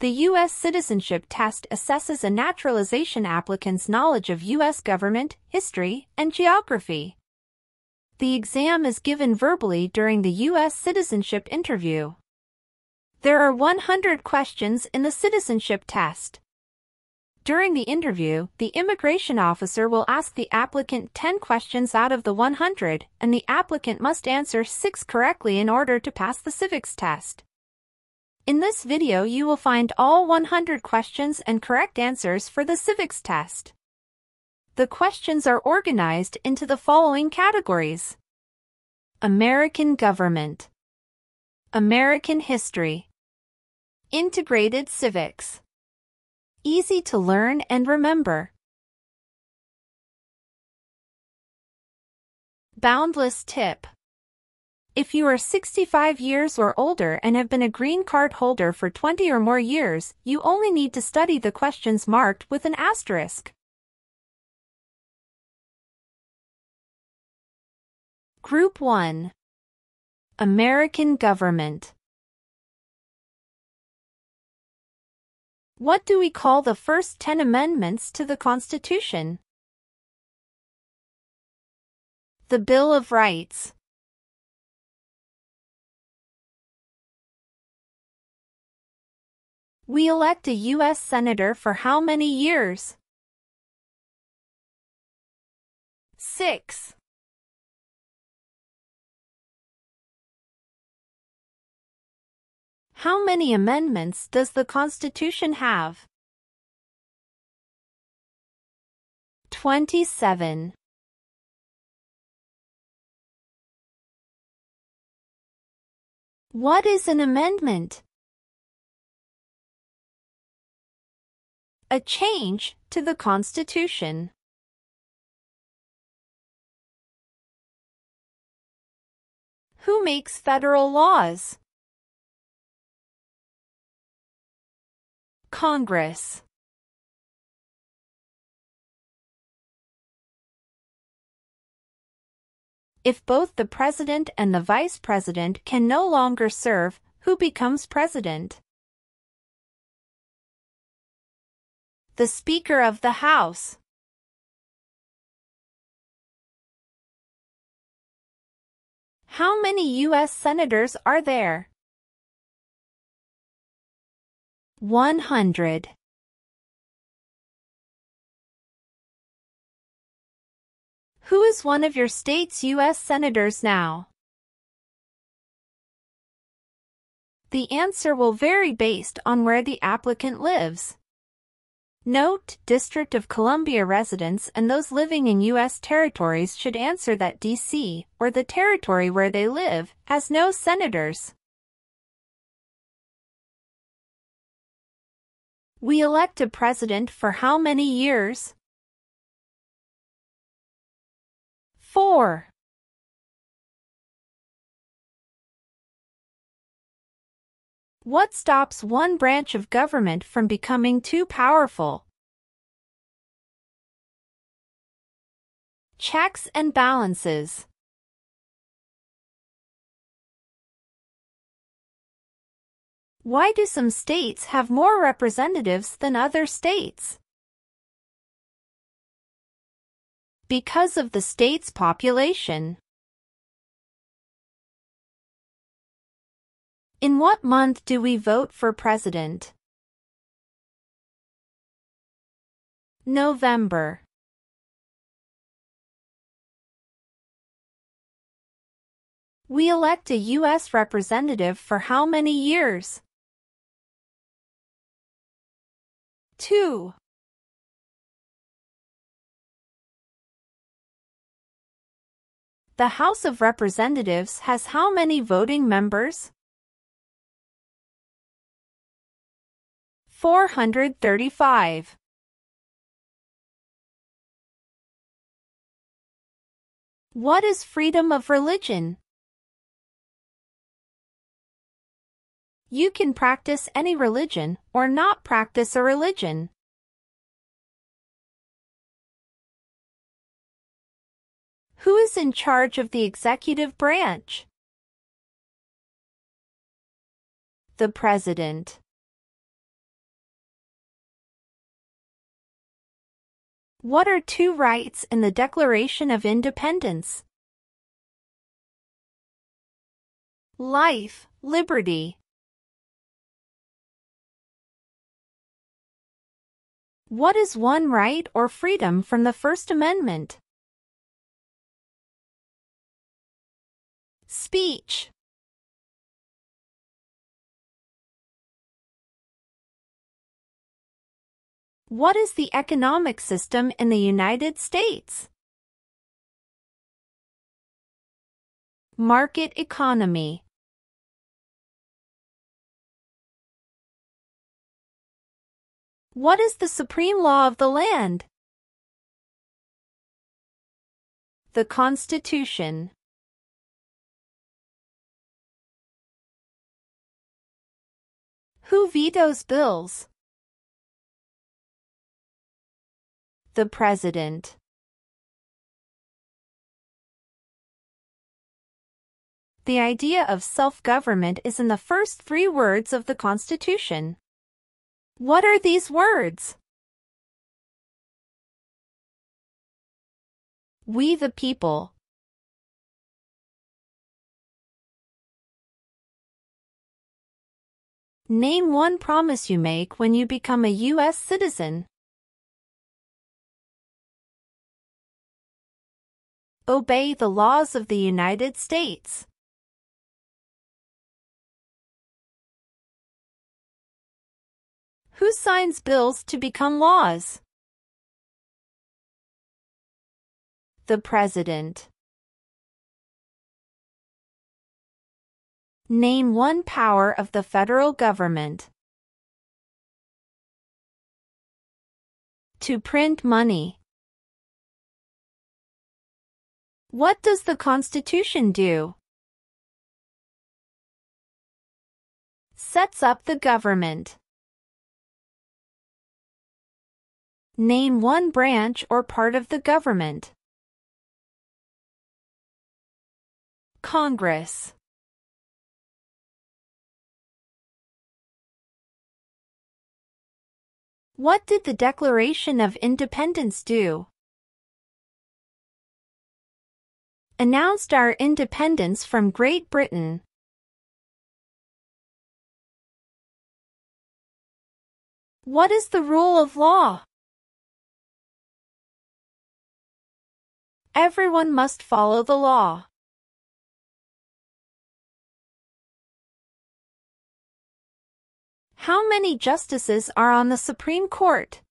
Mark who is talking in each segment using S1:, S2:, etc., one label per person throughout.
S1: The U.S. Citizenship Test assesses a naturalization applicant's knowledge of U.S. government, history, and geography. The exam is given verbally during the U.S. citizenship interview. There are 100 questions in the citizenship test. During the interview, the immigration officer will ask the applicant 10 questions out of the 100, and the applicant must answer 6 correctly in order to pass the civics test. In this video you will find all 100 questions and correct answers for the civics test. The questions are organized into the following categories. American government. American history. Integrated civics. Easy to learn and remember. Boundless tip if you are 65 years or older and have been a green card holder for 20 or more years, you only need to study the questions marked with an asterisk. Group 1 American Government What do we call the first 10 amendments to the Constitution? The Bill of Rights We elect a U.S. Senator for how many years? 6. How many amendments does the Constitution have? 27. What is an amendment? A change to the Constitution. Who makes federal laws? Congress. If both the president and the vice president can no longer serve, who becomes president? The Speaker of the House. How many U.S. Senators are there? 100. Who is one of your state's U.S. Senators now? The answer will vary based on where the applicant lives. Note, District of Columbia residents and those living in U.S. territories should answer that D.C., or the territory where they live, has no senators. We elect a president for how many years? 4. What stops one branch of government from becoming too powerful? Checks and balances. Why do some states have more representatives than other states? Because of the state's population. In what month do we vote for president? November. We elect a U.S. representative for how many years? 2. The House of Representatives has how many voting members? 435. What is freedom of religion? You can practice any religion or not practice a religion. Who is in charge of the executive branch? The President. What are two rights in the Declaration of Independence? Life, liberty. What is one right or freedom from the First Amendment? Speech. What is the economic system in the United States? Market economy. What is the supreme law of the land? The Constitution. Who vetoes bills? The President. The idea of self-government is in the first three words of the Constitution. What are these words? We the people. Name one promise you make when you become a U.S. citizen. Obey the laws of the United States. Who signs bills to become laws? The President. Name one power of the federal government. To print money. What does the Constitution do? Sets up the government. Name one branch or part of the government. Congress. What did the Declaration of Independence do? Announced our independence from Great Britain. What is the rule of law? Everyone must follow the law. How many justices are on the Supreme Court?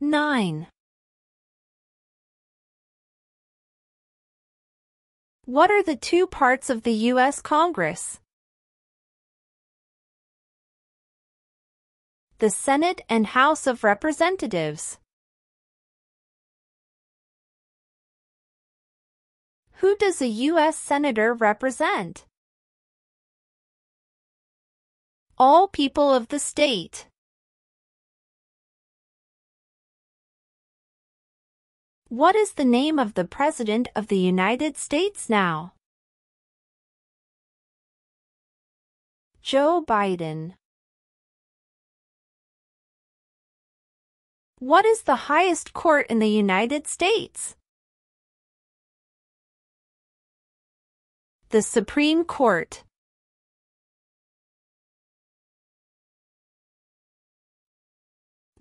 S1: 9. What are the two parts of the U.S. Congress? The Senate and House of Representatives. Who does a U.S. Senator represent? All people of the state. What is the name of the President of the United States now? Joe Biden. What is the highest court in the United States? The Supreme Court.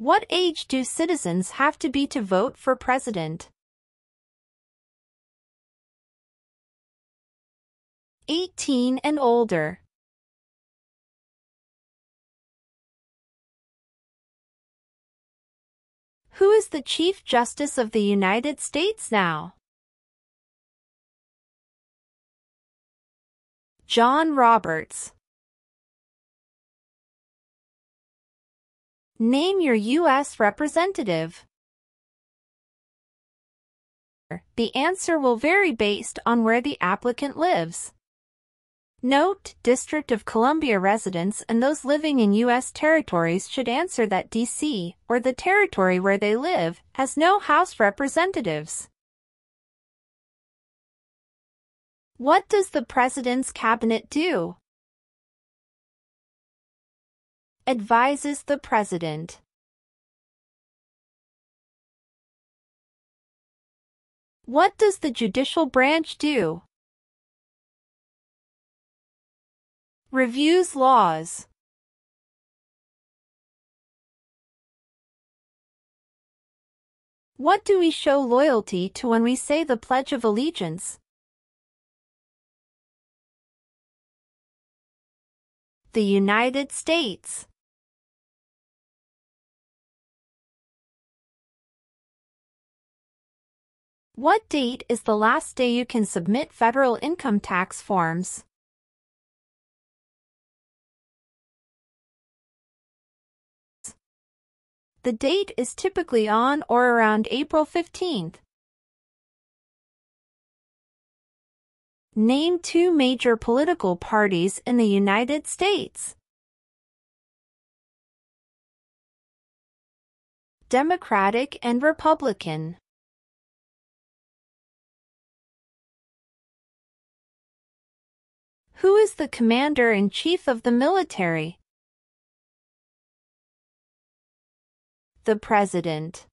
S1: What age do citizens have to be to vote for president? 18 and older. Who is the Chief Justice of the United States now? John Roberts Name your U.S. representative. The answer will vary based on where the applicant lives. Note, District of Columbia residents and those living in U.S. territories should answer that D.C., or the territory where they live, has no House representatives. What does the President's Cabinet do? advises the President. What does the judicial branch do? Reviews laws. What do we show loyalty to when we say the Pledge of Allegiance? The United States. What date is the last day you can submit federal income tax forms? The date is typically on or around April 15th. Name two major political parties in the United States. Democratic and Republican. Who is the commander-in-chief of the military? The President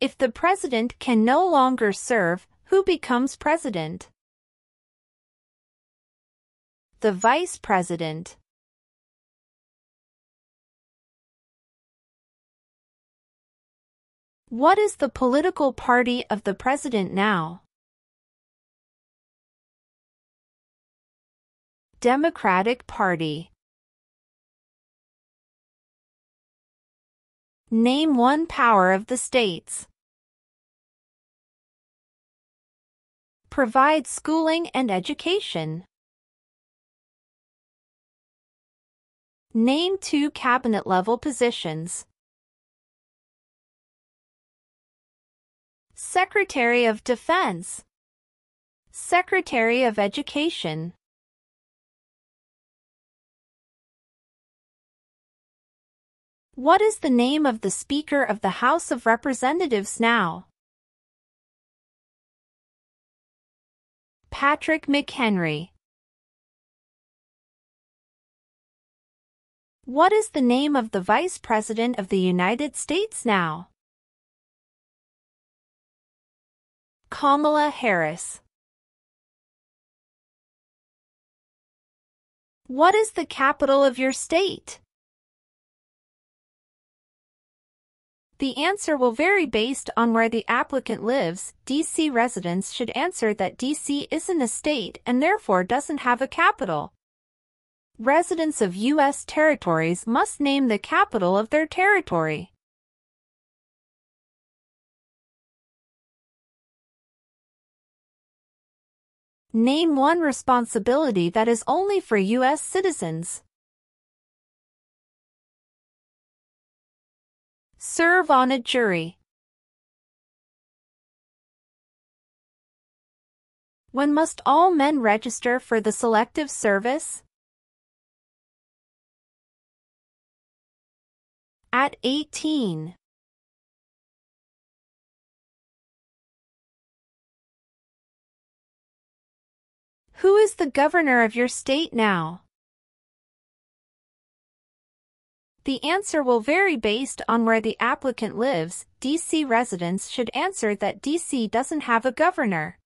S1: If the president can no longer serve, who becomes president? The vice president. What is the political party of the president now? Democratic Party Name one power of the states. Provide schooling and education. Name two cabinet-level positions. Secretary of Defense Secretary of Education What is the name of the Speaker of the House of Representatives now? Patrick McHenry. What is the name of the Vice President of the United States now? Kamala Harris. What is the capital of your state? The answer will vary based on where the applicant lives. DC residents should answer that DC isn't a state and therefore doesn't have a capital. Residents of U.S. territories must name the capital of their territory. Name one responsibility that is only for U.S. citizens. Serve on a jury. When must all men register for the Selective Service? At 18. Who is the governor of your state now? The answer will vary based on where the applicant lives. DC residents should answer that DC doesn't have a governor.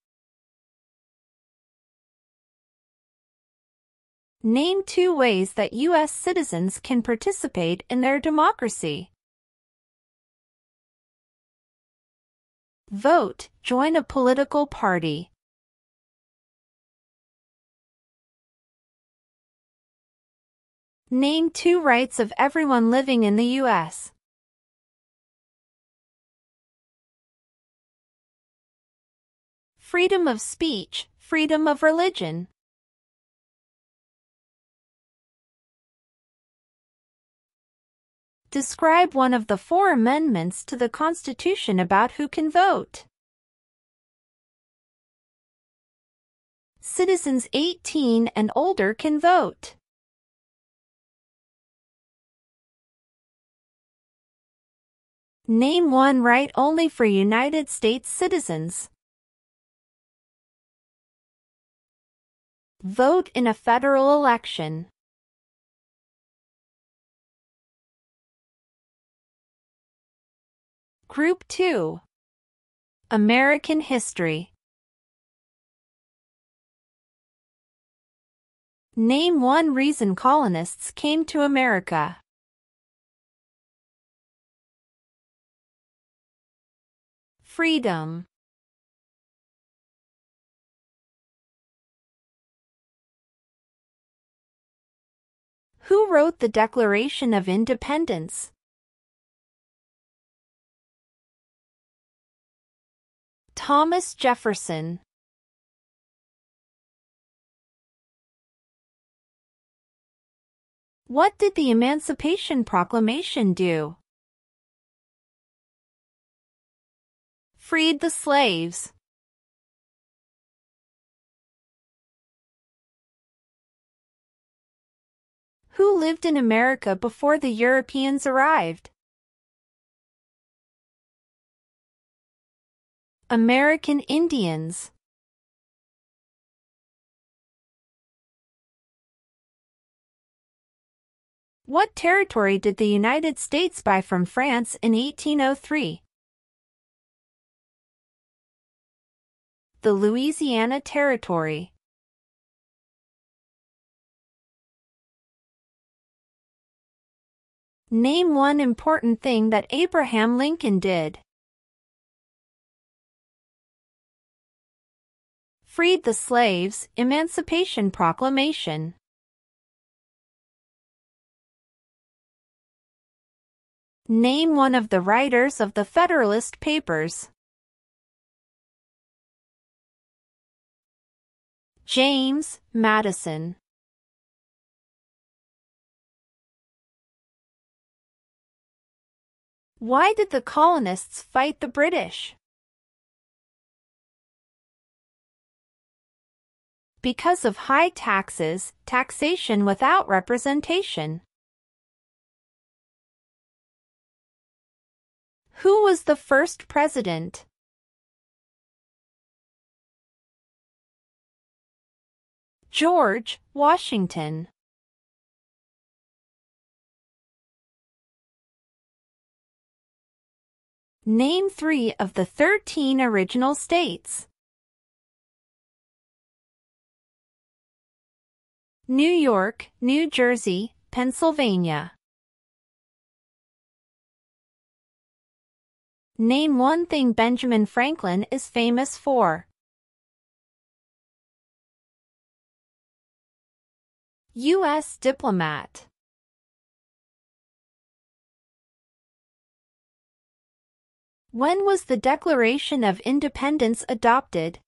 S1: Name two ways that U.S. citizens can participate in their democracy. Vote, join a political party. Name two rights of everyone living in the U.S. Freedom of speech, freedom of religion. Describe one of the four amendments to the Constitution about who can vote. Citizens 18 and older can vote. Name one right only for United States citizens. Vote in a federal election. Group 2 American History Name one reason colonists came to America. Freedom Who wrote the Declaration of Independence? Thomas Jefferson What did the Emancipation Proclamation do? Freed the slaves. Who lived in America before the Europeans arrived? American Indians What territory did the United States buy from France in 1803? The Louisiana Territory. Name one important thing that Abraham Lincoln did. Freed the slaves, Emancipation Proclamation. Name one of the writers of the Federalist Papers. James Madison Why did the colonists fight the British? Because of high taxes, taxation without representation. Who was the first president? George Washington Name three of the 13 original states. New York, New Jersey, Pennsylvania. Name one thing Benjamin Franklin is famous for. U.S. diplomat. When was the Declaration of Independence adopted?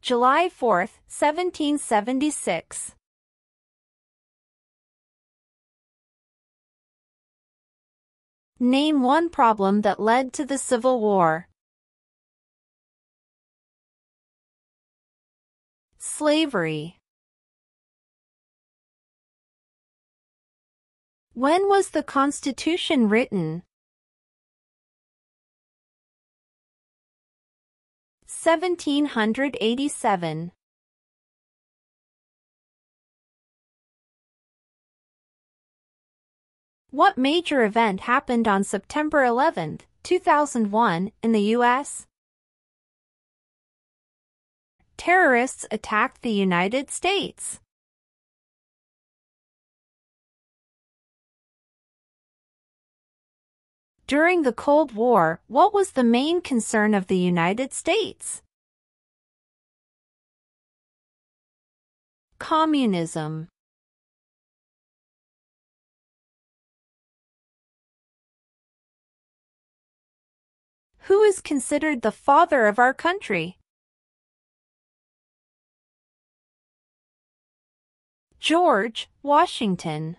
S1: July 4, 1776. Name one problem that led to the Civil War. Slavery. When was the Constitution written? 1787. What major event happened on September 11, 2001, in the U.S.? Terrorists attacked the United States. During the Cold War, what was the main concern of the United States? Communism. Who is considered the father of our country? George Washington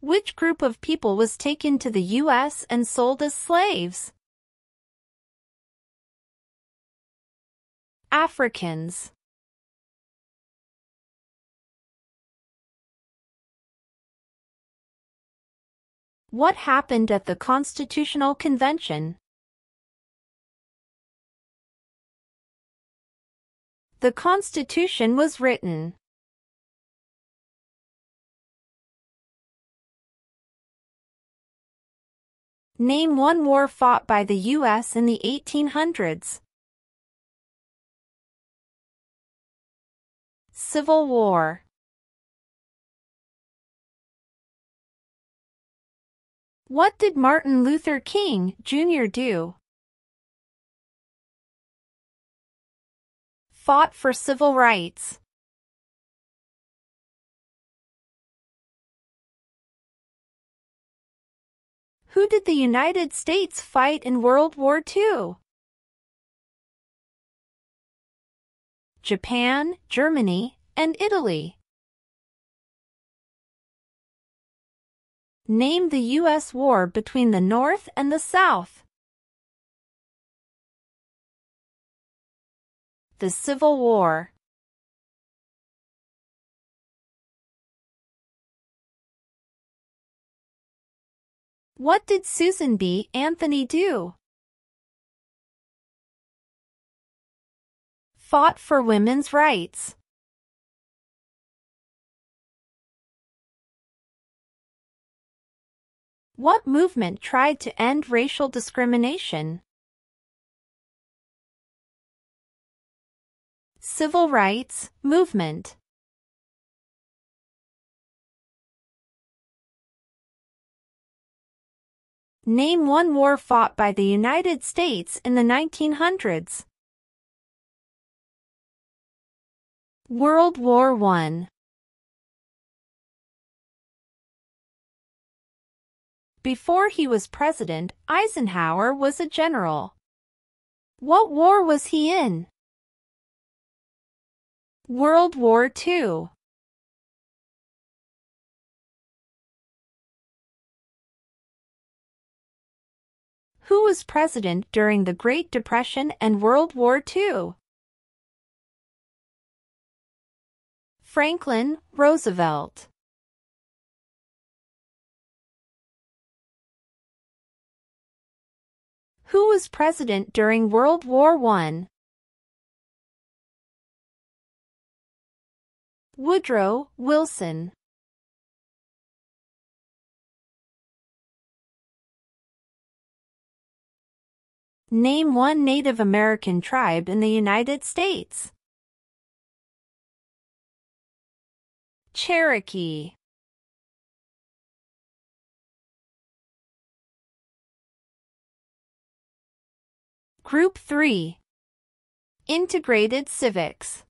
S1: Which group of people was taken to the U.S. and sold as slaves? Africans What happened at the Constitutional Convention? The Constitution was written? Name one war fought by the U.S. in the 1800s. Civil War What did Martin Luther King, Jr. do? Fought for civil rights. Who did the United States fight in World War II? Japan, Germany, and Italy. Name the U.S. war between the North and the South. The Civil War. What did Susan B. Anthony do? Fought for women's rights. What movement tried to end racial discrimination? Civil rights movement. Name one war fought by the United States in the 1900s. World War I Before he was president, Eisenhower was a general. What war was he in? World War II Who was president during the Great Depression and World War II? Franklin Roosevelt Who was president during World War I? Woodrow Wilson. Name one Native American tribe in the United States. Cherokee. Group 3 Integrated Civics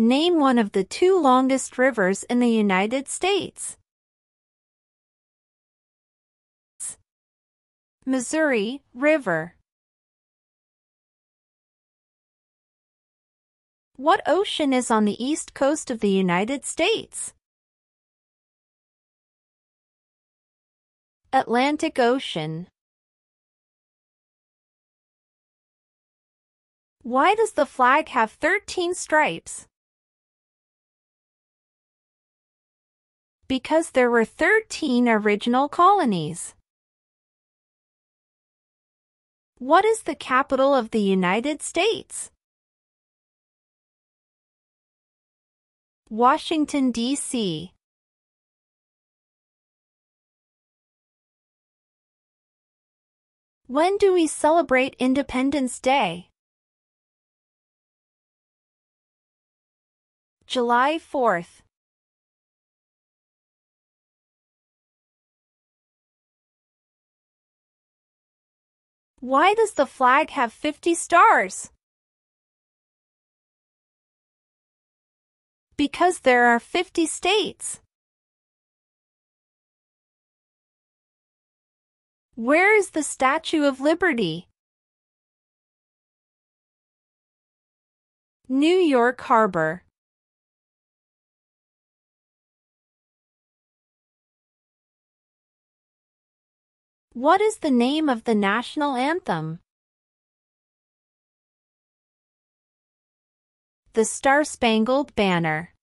S1: Name one of the two longest rivers in the United States. Missouri River What ocean is on the east coast of the United States? Atlantic Ocean Why does the flag have 13 stripes? Because there were 13 original colonies. What is the capital of the United States? Washington, D.C. When do we celebrate Independence Day? July 4th. Why does the flag have 50 stars? Because there are 50 states. Where is the Statue of Liberty? New York Harbor What is the name of the national anthem? The Star-Spangled Banner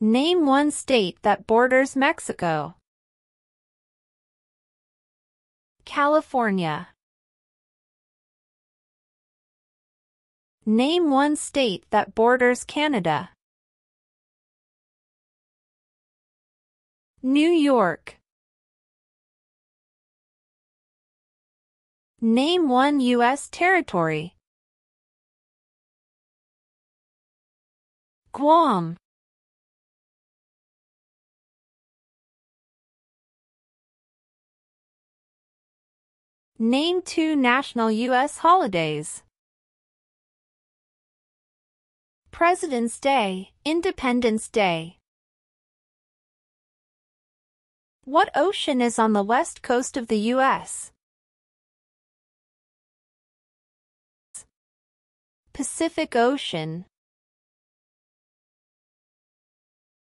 S1: Name one state that borders Mexico. California. Name one state that borders Canada. New York. Name one U.S. territory. Guam. Name two national U.S. holidays. President's Day, Independence Day. What ocean is on the west coast of the U.S.? Pacific Ocean.